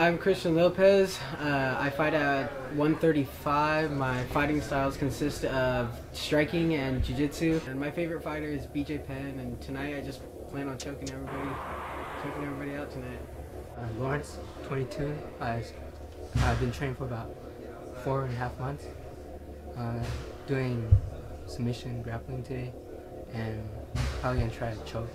I'm Christian Lopez. Uh, I fight at 135. My fighting styles consist of striking and jiu-jitsu. And my favorite fighter is BJ Penn. And tonight I just plan on choking everybody, choking everybody out tonight. Uh, Lawrence, 22. I, I've been training for about four and a half months. Uh, doing submission grappling today, and probably gonna try to choke.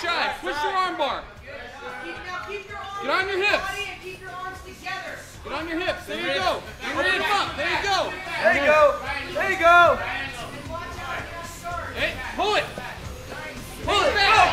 try. Push your arm bar. Get on your hips. Get on your hips. There you go. Your hips up. There you go. There you go. There you go. Hey, pull it. Pull it back.